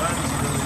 Well,